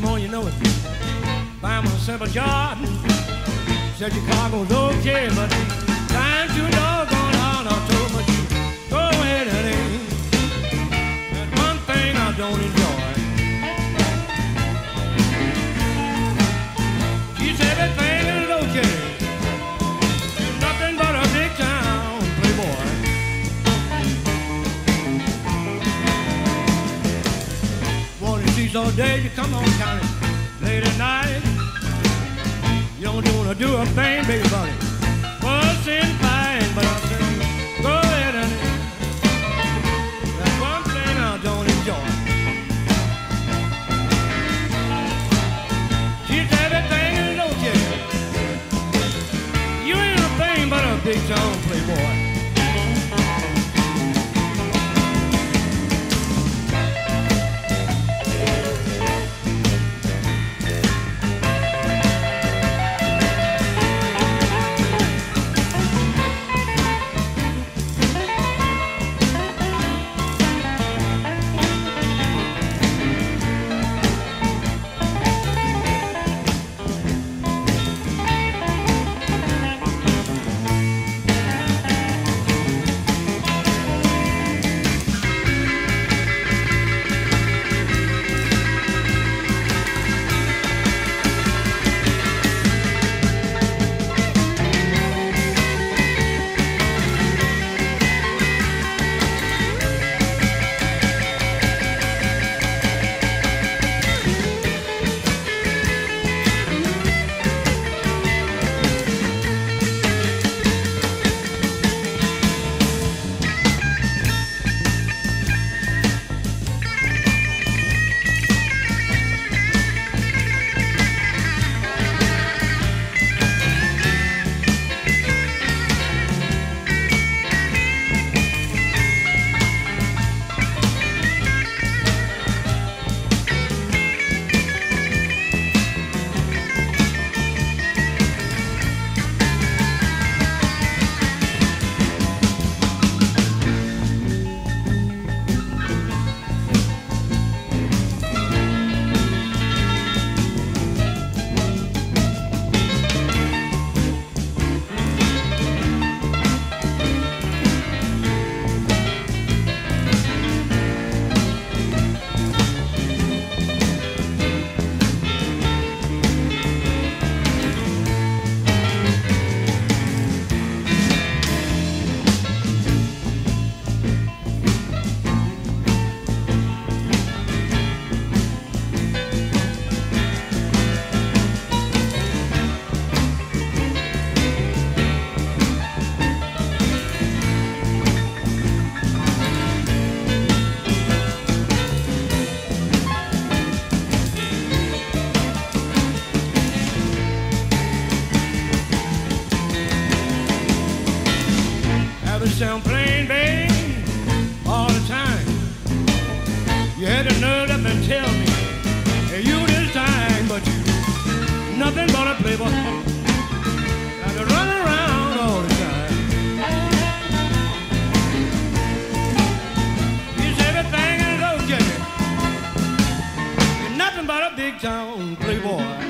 morning, you know it. Find a simple job. Said Chicago's okay, but time too doggone hard. I told go ahead aim. There's one thing I don't enjoy. Wanna all day, you come on county. Late at night, you don't wanna do a thing, baby buddy. What's in fine, but I said, go ahead and that's one thing I don't enjoy. She said everything is okay. You ain't a thing but a big town playboy. Champlain babe all the time. You had to nerve up and tell me, hey, you this time, but you nothing but a playboy. Around all the time. Everything. You're nothing but a big town playboy.